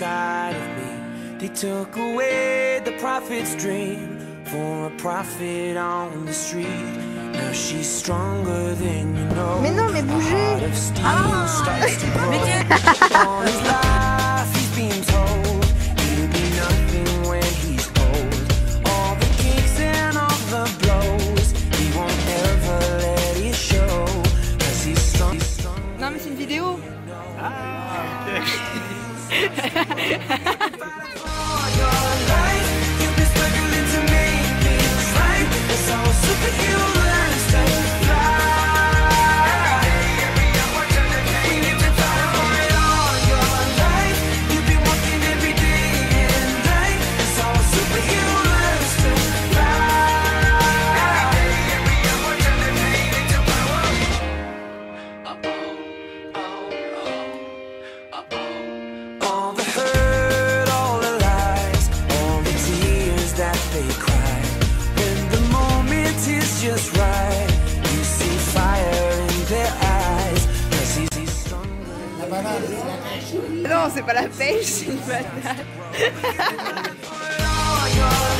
inside of me. They took away the prophet's dream for a profit on the street. Now she's stronger than you know. Mais non, mais bougez. Ah. Non mais c'est une vidéo. Ah, okay. ます。banane. Non, c'est pas la pêche, c'est une banane.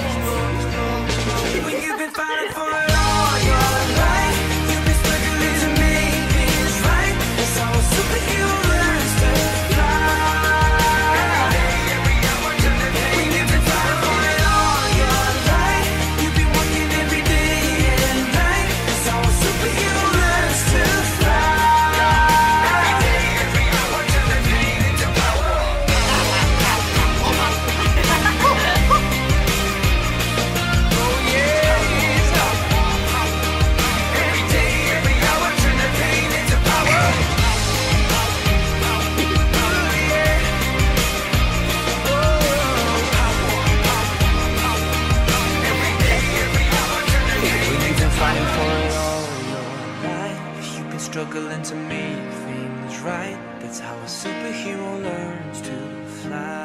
for all your life. You've been struggling to make things right. That's how a superhero learns to fly.